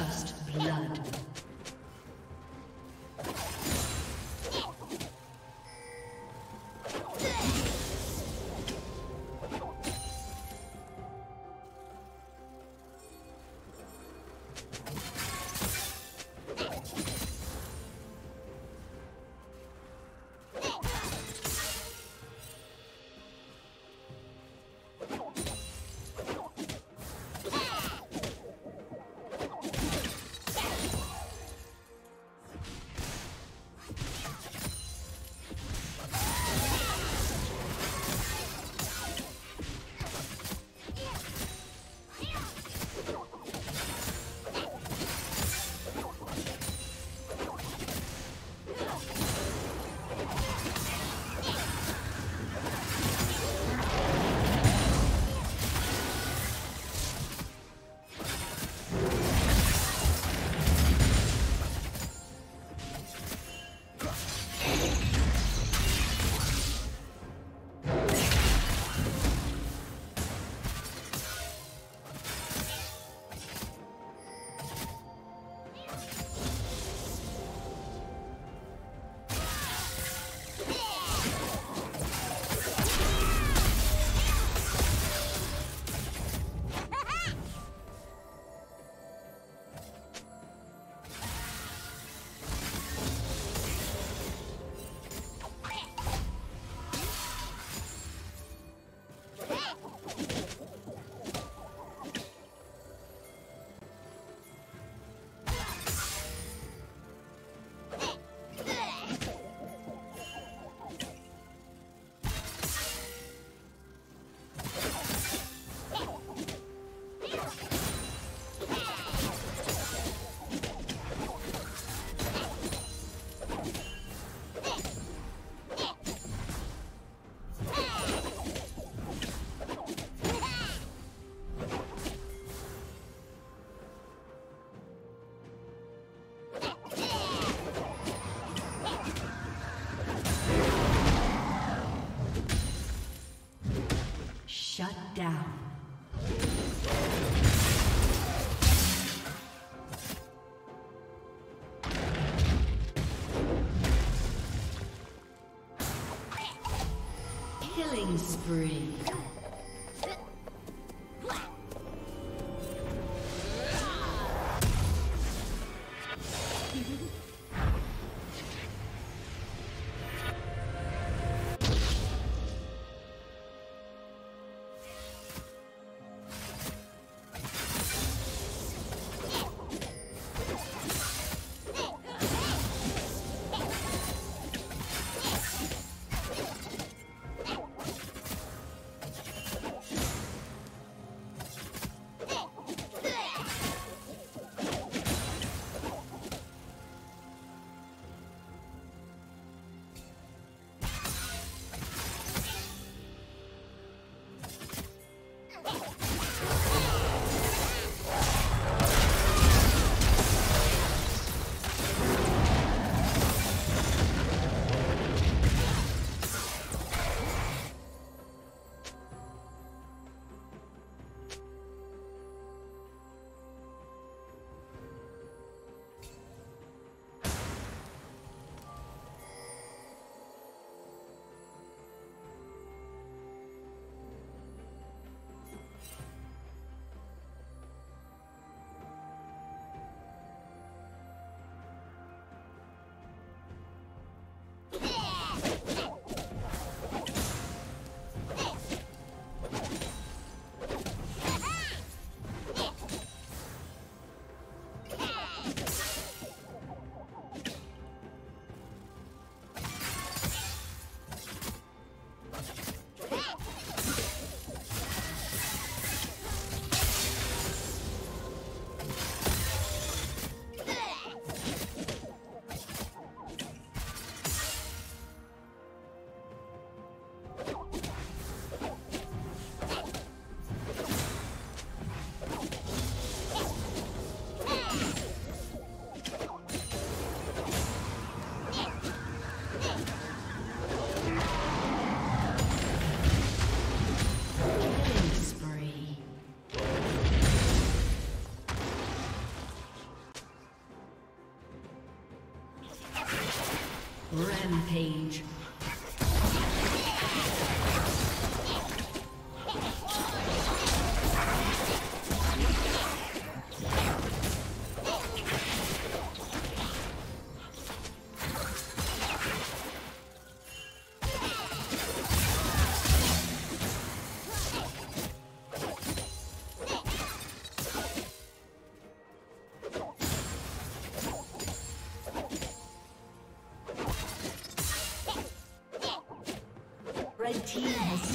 First blood. Killing spree.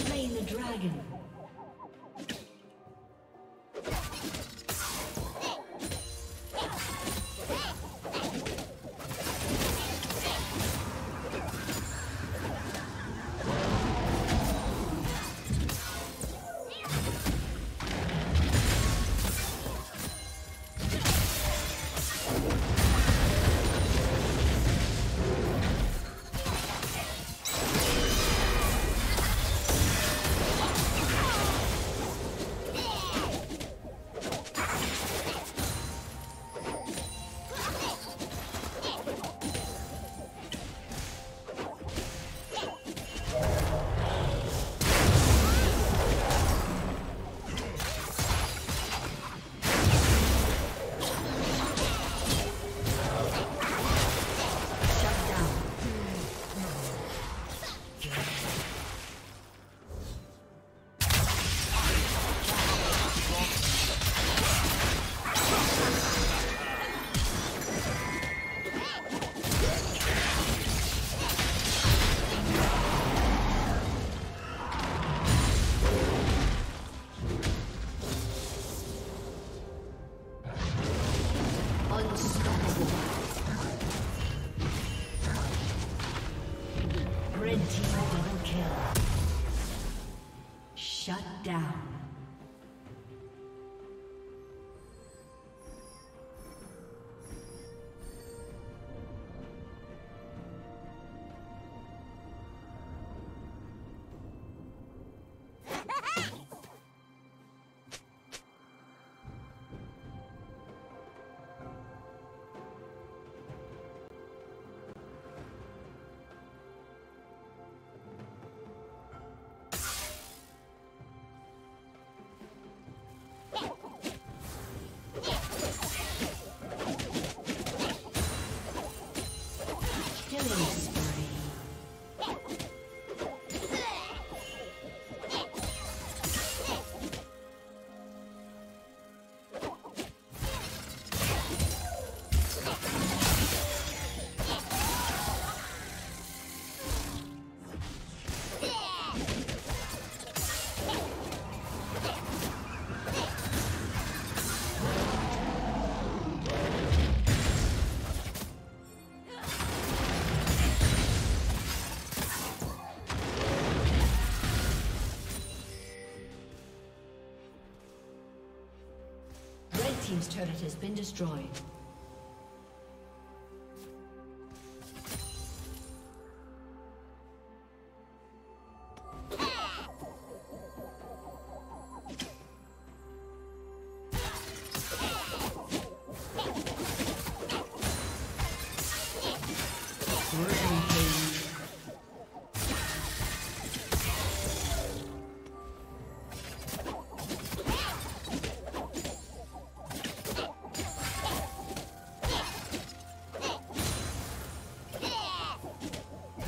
Slain the dragon. has been destroyed.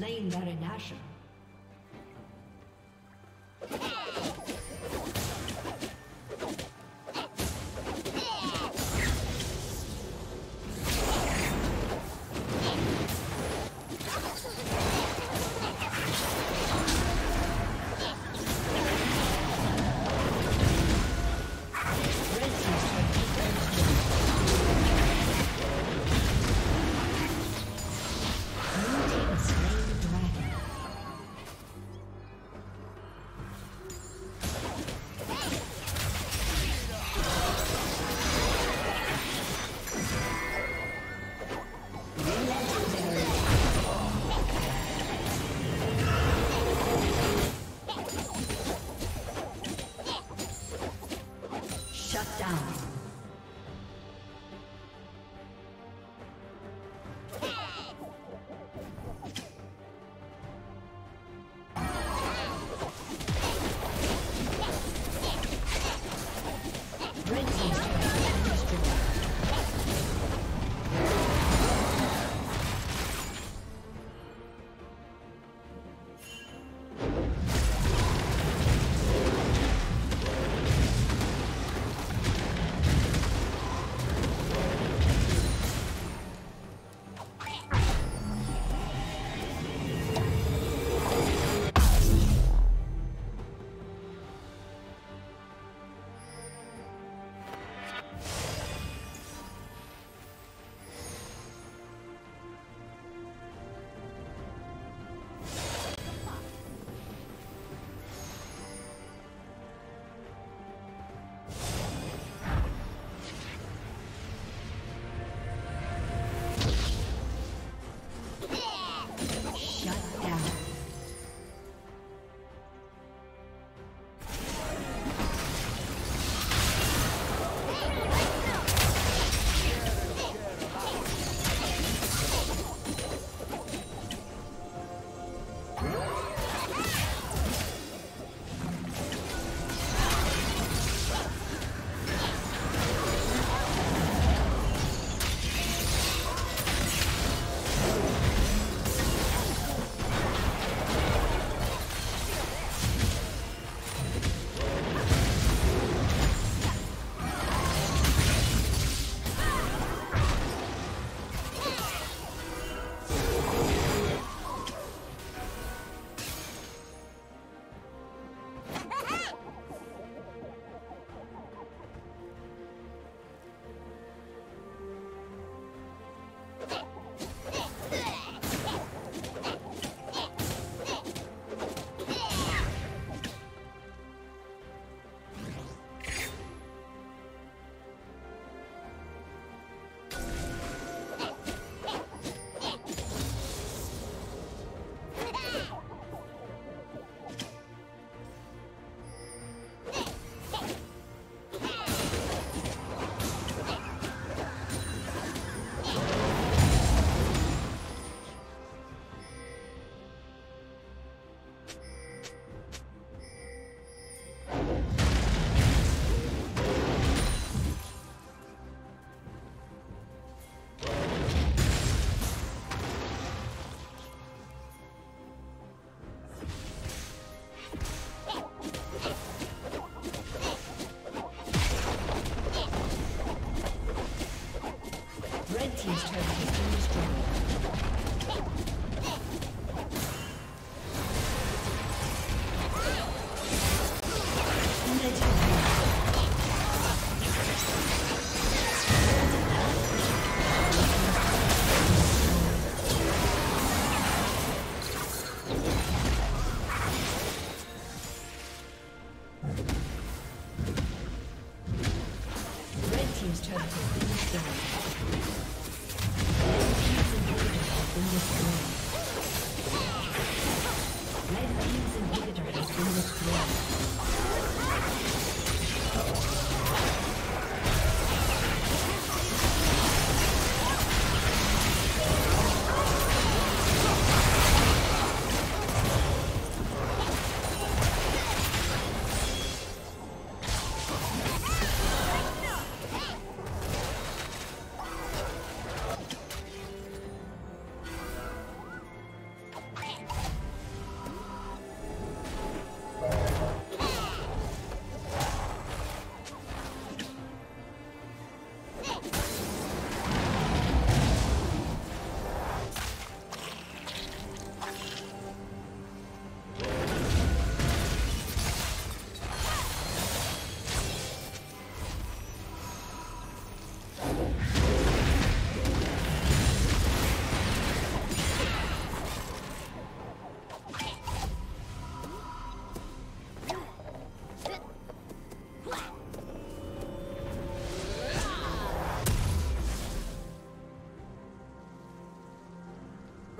Slain Baron Nashor. Team's turret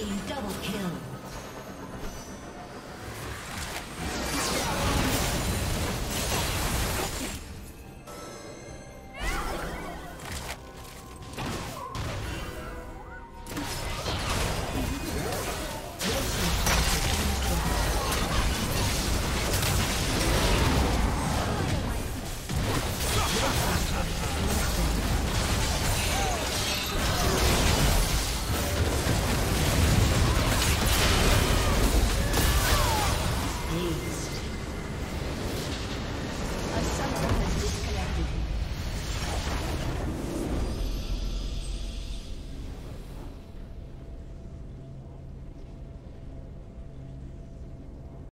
Team double kill.